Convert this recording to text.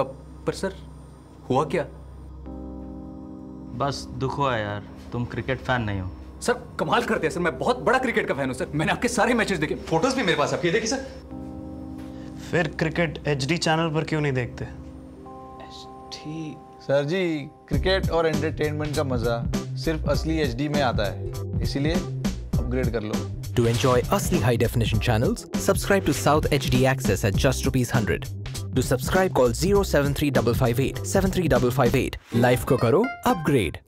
पर सर हुआ क्या? बस दुख हुआ यार तुम क्रिकेट फ़ैन नहीं हो। सर कमाल करते हैं सर मैं बहुत बड़ा क्रिकेट का फ़ैन हूँ सर मैंने आपके सारे मैचेस देखे। फ़ोटोज़ भी मेरे पास आपके देखिए सर। फिर क्रिकेट एचडी चैनल पर क्यों नहीं देखते? ठीक सर जी क्रिकेट और एंटरटेनमेंट का मज़ा सिर्फ़ असली एचडी में आता है इसीलिए अपग्रेड कर लो। To enjoy Asli high definition channels, subscribe to South HD Access at just rupees 100. To subscribe, call 07358 73558. Life ko karo upgrade.